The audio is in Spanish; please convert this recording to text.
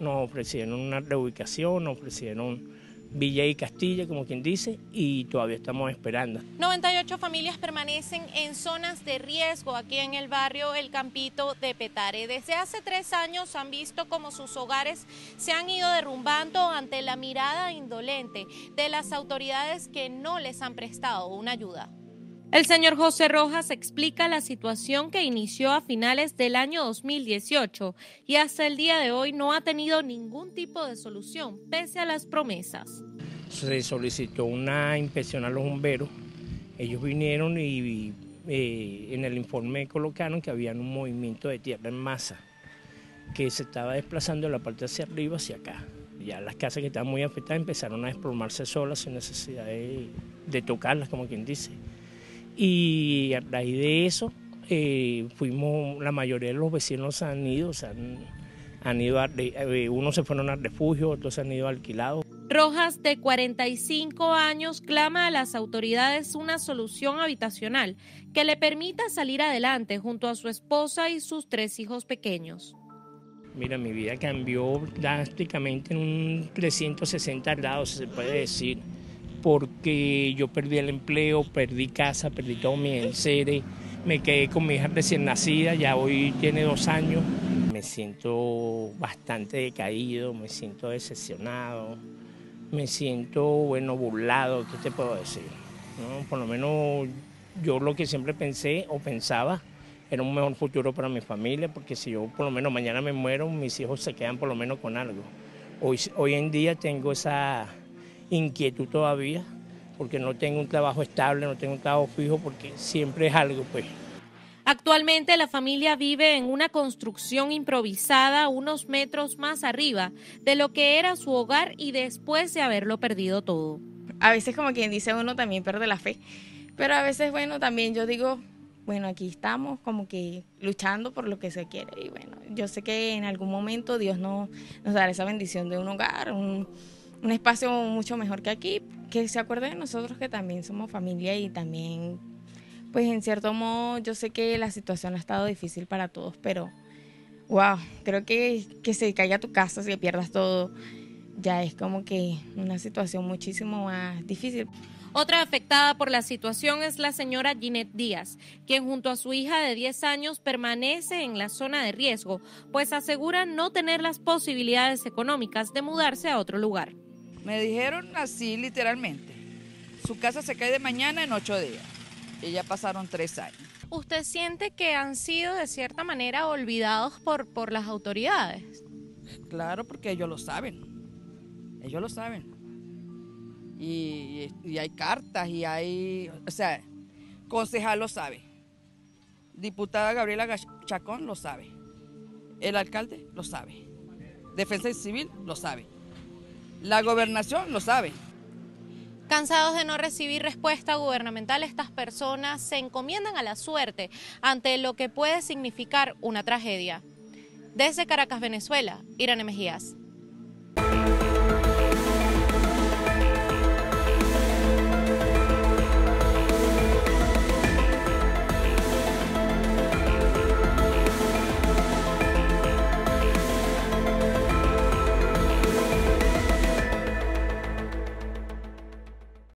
nos ofrecieron una reubicación, nos ofrecieron Villa y Castilla, como quien dice, y todavía estamos esperando. 98 familias permanecen en zonas de riesgo aquí en el barrio El Campito de Petare. Desde hace tres años han visto como sus hogares se han ido derrumbando ante la mirada indolente de las autoridades que no les han prestado una ayuda. El señor José Rojas explica la situación que inició a finales del año 2018 y hasta el día de hoy no ha tenido ningún tipo de solución, pese a las promesas. Se solicitó una inspección a los bomberos, ellos vinieron y eh, en el informe colocaron que había un movimiento de tierra en masa que se estaba desplazando de la parte hacia arriba hacia acá. Ya las casas que estaban muy afectadas empezaron a desplomarse solas sin necesidad de tocarlas, como quien dice. Y a raíz de eso, eh, fuimos, la mayoría de los vecinos han ido, han, ido eh, unos se fueron al refugio, otros se han ido alquilados. Rojas, de 45 años, clama a las autoridades una solución habitacional que le permita salir adelante junto a su esposa y sus tres hijos pequeños. Mira, mi vida cambió drásticamente en un 360 grados, se puede decir porque yo perdí el empleo, perdí casa, perdí todo mi enseres, me quedé con mi hija recién nacida, ya hoy tiene dos años. Me siento bastante decaído, me siento decepcionado, me siento, bueno, burlado, ¿qué te puedo decir? Por lo menos yo lo que siempre pensé o pensaba era un mejor futuro para mi familia, porque si yo por lo menos mañana me muero, mis hijos se quedan por lo menos con algo. Hoy en día tengo esa inquietud todavía, porque no tengo un trabajo estable, no tengo un trabajo fijo, porque siempre es algo, pues. Actualmente la familia vive en una construcción improvisada unos metros más arriba de lo que era su hogar y después de haberlo perdido todo. A veces como quien dice uno también pierde la fe, pero a veces bueno también yo digo, bueno aquí estamos como que luchando por lo que se quiere y bueno, yo sé que en algún momento Dios no, nos dará esa bendición de un hogar, un, un espacio mucho mejor que aquí, que se acuerde de nosotros que también somos familia y también, pues en cierto modo, yo sé que la situación ha estado difícil para todos, pero wow, creo que que se caiga tu casa, si pierdas todo, ya es como que una situación muchísimo más difícil. Otra afectada por la situación es la señora Ginette Díaz, quien junto a su hija de 10 años permanece en la zona de riesgo, pues asegura no tener las posibilidades económicas de mudarse a otro lugar. Me dijeron así literalmente. Su casa se cae de mañana en ocho días. Y ya pasaron tres años. ¿Usted siente que han sido de cierta manera olvidados por, por las autoridades? Claro, porque ellos lo saben. Ellos lo saben. Y, y hay cartas y hay, o sea, concejal lo sabe. Diputada Gabriela Chacón lo sabe. El alcalde lo sabe. Defensa Civil lo sabe. La gobernación lo sabe. Cansados de no recibir respuesta gubernamental, estas personas se encomiendan a la suerte ante lo que puede significar una tragedia. Desde Caracas, Venezuela, Irene Mejías.